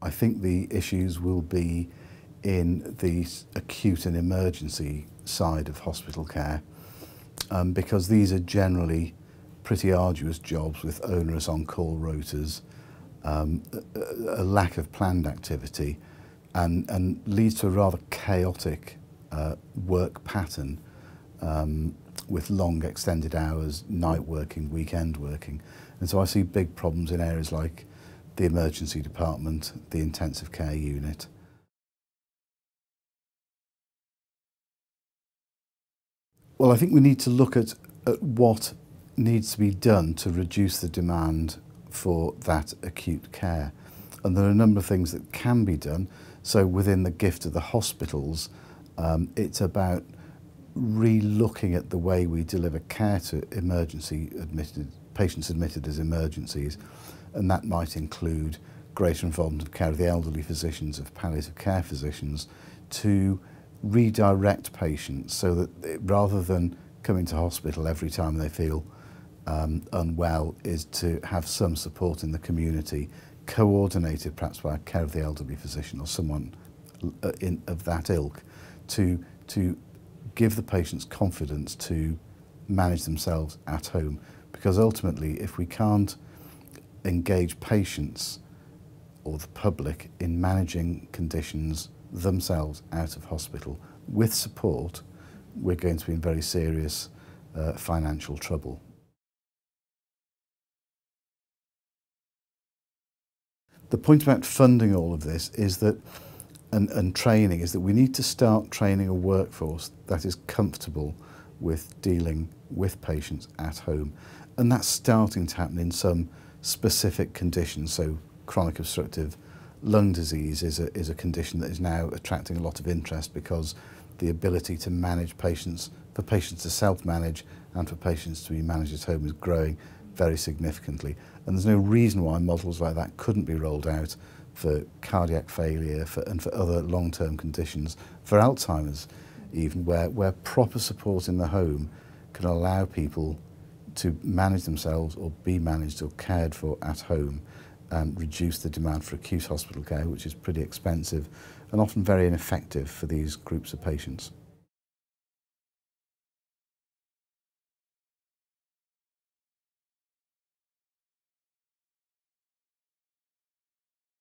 I think the issues will be in the acute and emergency side of hospital care um, because these are generally pretty arduous jobs with onerous on-call rotas, um, a, a lack of planned activity and, and leads to a rather chaotic uh, work pattern um, with long extended hours, night working, weekend working. And so I see big problems in areas like the emergency department, the intensive care unit. Well, I think we need to look at, at what needs to be done to reduce the demand for that acute care. And there are a number of things that can be done. So within the gift of the hospitals, um, it's about re-looking at the way we deliver care to emergency admitted patients admitted as emergencies and that might include greater involvement of care of the elderly physicians, of palliative care physicians, to redirect patients so that it, rather than coming to hospital every time they feel um, unwell is to have some support in the community, coordinated perhaps by care of the elderly physician or someone uh, in, of that ilk, to, to give the patients confidence to manage themselves at home. Because ultimately, if we can't engage patients or the public in managing conditions themselves out of hospital with support, we're going to be in very serious uh, financial trouble. The point about funding all of this is that, and, and training is that we need to start training a workforce that is comfortable with dealing with patients at home. And that's starting to happen in some specific conditions. So chronic obstructive lung disease is a, is a condition that is now attracting a lot of interest because the ability to manage patients, for patients to self-manage and for patients to be managed at home is growing very significantly. And there's no reason why models like that couldn't be rolled out for cardiac failure for, and for other long-term conditions, for Alzheimer's even, where, where proper support in the home can allow people to manage themselves or be managed or cared for at home and reduce the demand for acute hospital care, which is pretty expensive and often very ineffective for these groups of patients.